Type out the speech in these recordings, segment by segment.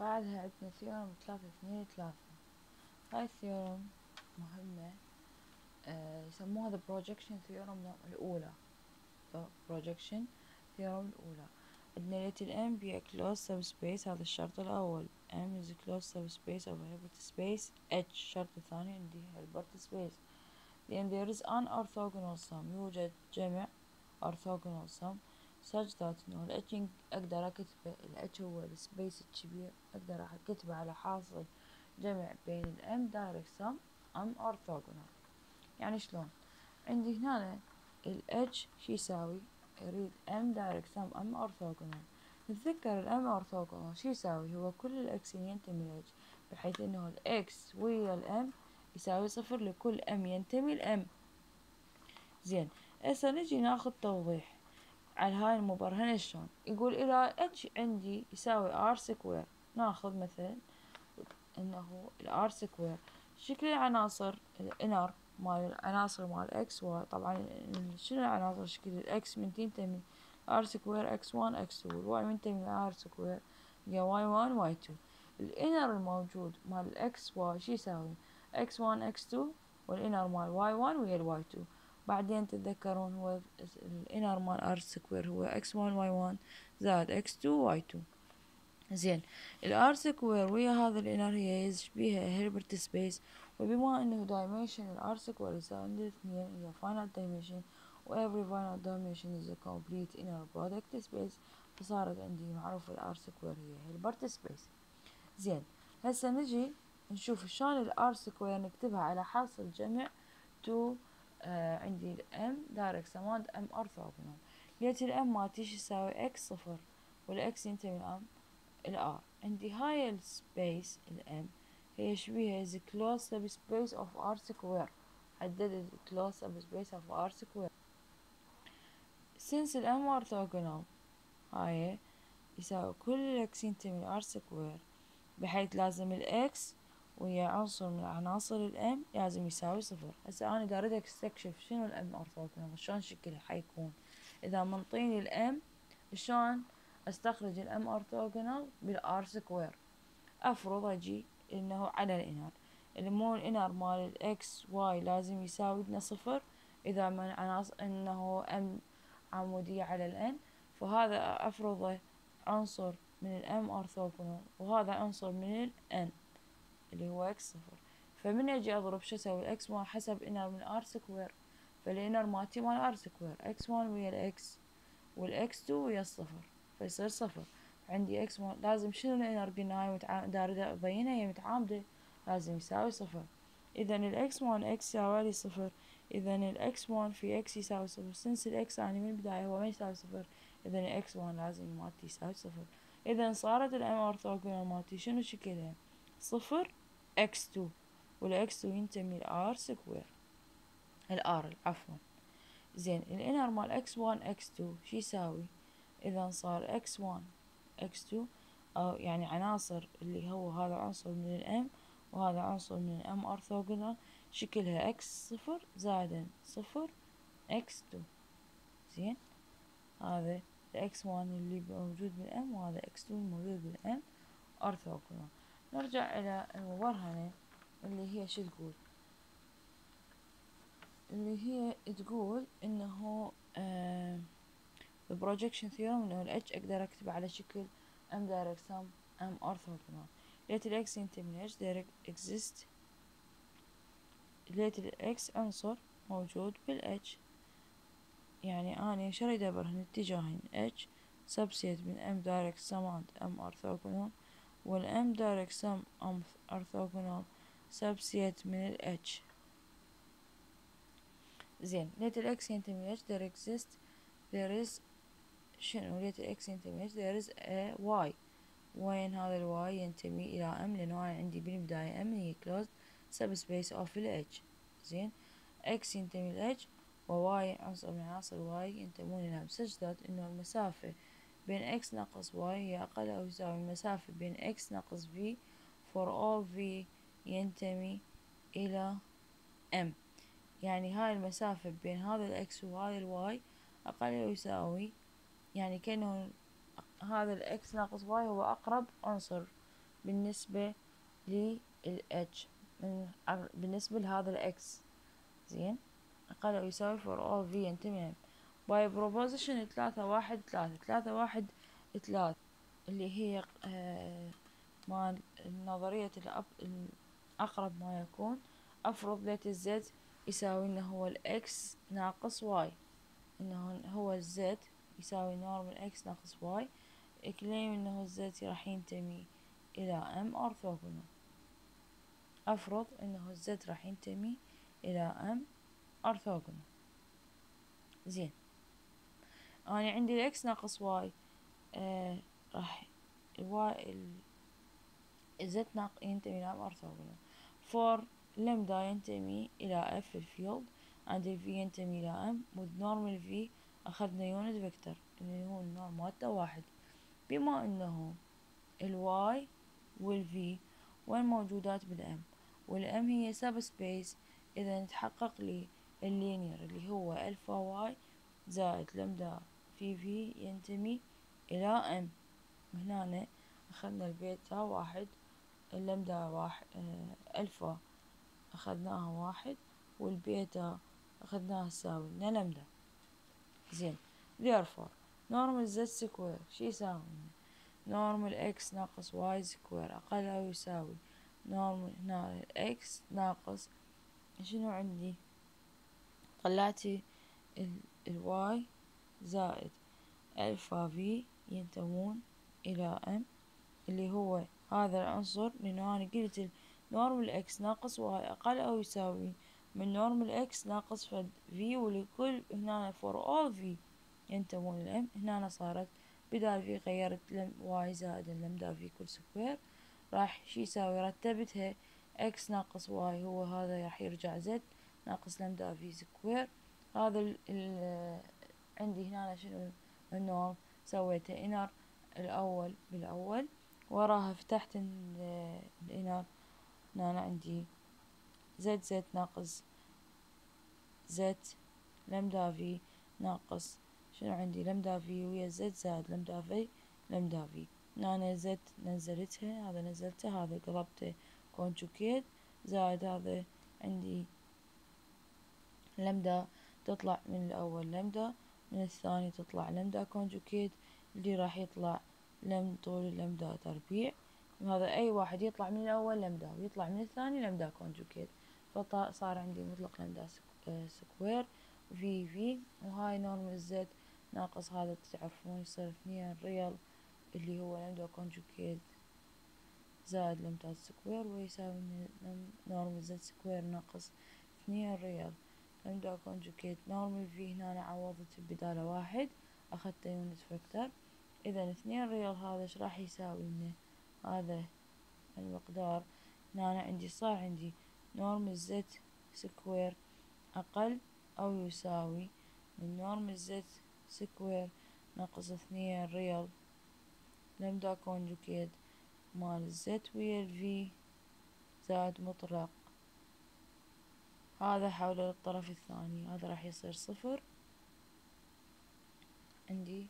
بعدها عندنا theorem ثلاثة اثنين ثلاثة هاي ال theorem مهمة آه يسموها the projection theorem الأولى the projection theorem الأولى عندنا let ال m be a closed subspace هذا الشرط الأول m is a closed subspace of Hilbert space h الشرط الثاني عندي Hilbert space then there is an orthogonal sum يوجد جمع orthogonal sum such that انه ال أقدر اكتبه ال h هو ال space الكبير أقدر أكتبه على حاصل جمع بين ال m direct sum m orthogonal. يعني شلون؟ عندي هنا ال h شو يساوي؟ أريد m direct sum m orthogonal. نتذكر ال m orthogonal شو يساوي؟ هو كل الاكسين ينتمي ل h بحيث انه ال x ويا ال m يساوي صفر لكل m ينتمي m. زين هسه نجي ناخذ توضيح. على هاي المبرهنة شلون؟ يقول إذا h عندي يساوي r square. ناخذ مثلا إنه ال r square. شكل العناصر ال inner مال العناصر مال x y طبعا شنو العناصر؟ شكل ال x من تنتمي r square x1 x2 y من تنتمي r square. هي y1 y2 ال inner الموجود مال ال x y شو يساوي؟ x1 x2 وال inner مال y1 ويا ال y2 بعدين تتذكرون هو ال inner مال r square هو x 1 y 1 زائد x 2 y 2 زين ال r square ويا هذا ال inner هي يشبيها Hilbert space وبما إنه dimension ال r square يساوي اثنين هي finite dimension و every finite dimension is a complete inner product space فصارت عندي معروف ال r square هي Hilbert space زين هسه نجي نشوف شلون الار سكوير نكتبها على حاصل جمع 2 آه عندي الام دايركت سماد ام ارثوغونال لقيت الام مالتي يساوي؟ إكس صفر والاكس ينتمي الام الار عندي هاي السبيس الام هي شبيهة is closed subspace of r square. حددت closed subspace of r square. Since الام orthogonal هاي يساوي كل ال x ينتمي ل r بحيث لازم ال x ويا عنصر من عناصر ال m لازم يساوي صفر. هسه أنا اريد استكشف شنو ال m orthogonal شلون شكلها حيكون؟ إذا منطيني ال m شلون أستخرج ال m orthogonal بال r square؟ أفرض أجي إنه على ال inner المو ال inner مال ال x y لازم يساوي لنا صفر. إذا من عناصر إنه أم عمودية على الان فهذا أفرضه عنصر من الأم ارثوغونال وهذا عنصر من الان اللي هو إكس صفر. فمن أجي أضرب شو أسوي؟ الاكس وان حسب انر من ار سكوير فالانر مالتي مال ار سكوير إكس وان ويا الاكس والاكس تو ويا الصفر. فيصير صفر. عندي إكس وان لازم شنو الانر متع... داردة ابينها هي متعامدة؟ لازم يساوي صفر. اذا ال x one x يساوي لي صفر. اذا ال x one في x يساوي صفر. since ال x اني من البداية هو ما يساوي صفر. اذا ال x one لازم مالتي يساوي صفر. اذا صارت ال m orthogonal مالتي شنو شكلها؟ صفر x2 والx2 ينتمي ل r square. ال r عفوا. زين ال inner مال x1 x2 شو يساوي؟ إذا صار x1 x2 أو يعني عناصر اللي هو هذا عنصر من الإم وهذا عنصر من الإم أرثوغونال شكلها x صفر زائدا صفر x2 زين هذا x1 اللي موجود بالإم وهذا x2 الموجود بالإم أرثوغونال. نرجع إلى المبرهنة اللي هي شو تقول؟ اللي هي تقول إنه آه ال projection theorem إنه الاتش أقدر أكتبه على شكل m direct sum m orthogonal. let ال x ينتمي direct exist let ال x عنصر موجود بالاتش يعني أنا شو أريد أبرهن اتجاهين h subset من m direct sum m orthogonal. والm direct sum orthogonal subset من ال h. زين let ال x ينتمي h there exists there is شنو؟ let ال x ينتمي h there is a y. وين هذا ال y ينتمي إلى m لأنه أنا عندي بالبداية m هي closed subspace of ال h. زين x ينتمي ل h و y عنصر من عناصر y ينتمون إلى such إنه المسافة بين x ناقص y هي أقل أو يساوي المسافة بين x ناقص v for all v ينتمي إلى m. يعني هاي المسافة بين هذا ال x وهذا ال y أقل أو يساوي يعني كأنه هذا ال x ناقص y هو أقرب عنصر بالنسبة من بالنسبة لهذا ال x زين؟ أقل أو يساوي for all v ينتمي by proposition ثلاثة واحد ثلاثة ثلاثة واحد ثلاثة اللي هي آه مال نظرية الأقرب ما يكون. أفرض let ال z يساوي إنه هو ال x ناقص y إنه هو ال z يساوي norm ال x ناقص y claim إنه ال z راح ينتمي إلى m orthogonal أفرض إنه ال z راح ينتمي إلى m orthogonal زين. أنا عندي ال x ناقص y. آه راح ال y ال z ناق ينتمي إلى orthogonal for lambda ينتمي إلى f ال field عند ال v ينتمي إلى m norm ال v أخذنا unit vector اللي هو ال norm مالته واحد. بما أنه ال y وال v وين موجودات بال m وال m هي subspace إذا نتحقق لي ال linear اللي هو alpha y زائد لمدا في v ينتمي إلى m هنا أخذنا البيتا واحد اللمدا واحد آه، ألفا أخذناها واحد والبيتا أخذناها تساوي لنا لمدا زين therefore norm ال z square شي يساوي؟ norm ال x ناقص y square أقل أو يساوي؟ normal هنا x ناقص شنو عندي؟ طلعتي ال y زائد ألفا v ينتمون إلى m اللي هو هذا العنصر لأنه أنا قلت نورمال إكس ناقص واي أقل أو يساوي من نورمال إكس ناقص فد في ولكل هنا فور اول في ينتمون الام هنا صارت بدال في غيرت لم واي زائد اللمدا في كل سكوير راح شي يساوي؟ رتبتها x ناقص y هو هذا راح يرجع z ناقص lambda v square هذا ال عندي هنا شنو ال norm سويته inner الأول بالأول وراها فتحت ال inner. هنا عندي z z ناقص z lambda v ناقص. شنو عندي؟ lambda v ويا z زائد lambda v lambda v هنا z نزلتها هذا نزلته هذا قلبته conjugate زائد هذا عندي لمدا تطلع من الأول لمدا من الثاني تطلع lambda conjugate اللي راح يطلع لم طول اللمدا تربيع. هذا أي واحد يطلع من الأول لمدا ويطلع من الثاني lambda conjugate فصار عندي مطلق lambda square v v وهاي norm مال z ناقص هذا تعرفون يصير اثنين real اللي هو lambda conjugate زائد lambda square ويساوي norm مال z square ناقص اثنين real lambda conjugate norm مال v هنا عوضت بداله واحد. أخذت unit vector إذا اثنين real هذا إيش راح يساوي؟ لنا هذا المقدار. هنا أنا عندي صار عندي norm z square أقل أو يساوي من norm z square ناقص اثنين real lambda conjugate مال ال z ويا ال v زائد مطلق. هذا حول الطرف الثاني هذا راح يصير صفر. عندي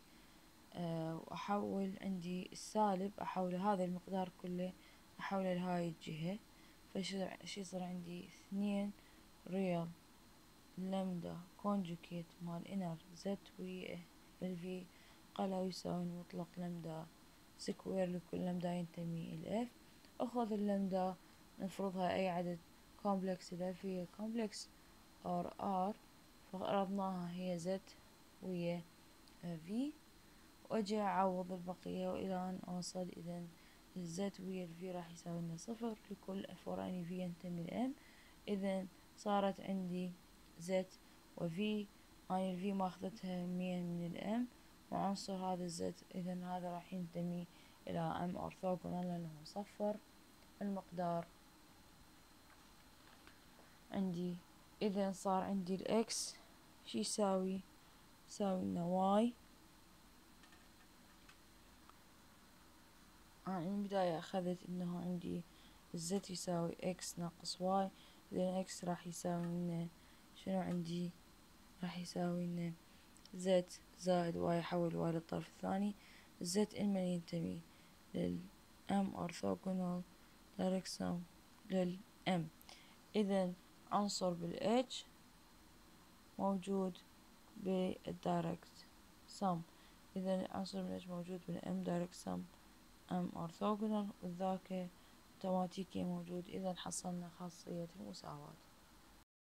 آه، وأحول عندي السالب أحول هذا المقدار كله أحوله لهاي الجهة. فشي يصير عندي اثنين real lambda conjugate مال inner z ويا ال v قال يساوي مطلق lambda square لكل لمدا ينتمي ال F أخذ اللمدا نفرضها أي عدد complex اذا في complex R R فأرضناها هي z ويا v. واجي اعوض البقية وإلى أن أوصل اذا ال z ويا ال v راح يساوي لنا صفر لكل for any v ينتمي ل M اذا صارت عندي z و v. اني ال v ماخذتها مية من ال M وعنصر هذا ال z اذا هذا راح ينتمي إلى M orthogonal لأنه مصفر المقدار عندي. إذا صار عندي ال x شي يساوي؟ يساوي لنا y أنا من البداية أخذت إنه عندي الزد يساوي إكس ناقص واي إذا إكس راح يساوي لنا شنو عندي؟ راح يساوي لنا z زائد y أحول y للطرف الثاني. ال z إما ينتمي؟ لل M orthogonal direct sum لل M. إذا عنصر بال H موجود بالدايركت سم. إذا عنصر H موجود بال M direct sum M orthogonal والذاك اوتوماتيكي موجود. إذا حصلنا خاصية المساواة.